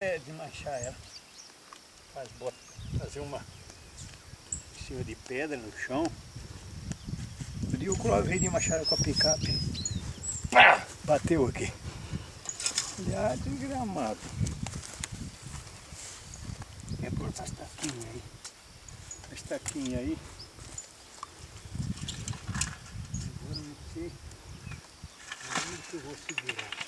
É desmanchar ela. Faz, bota, fazer uma em cima de pedra no chão. O dia o Clóvis veio de machado com a picape. Pá! Bateu aqui. Falei, ah, de desgramado. É por essa tá estaquinha aí. A estaquinha aí. Agora não sei. Onde que eu vou segurar?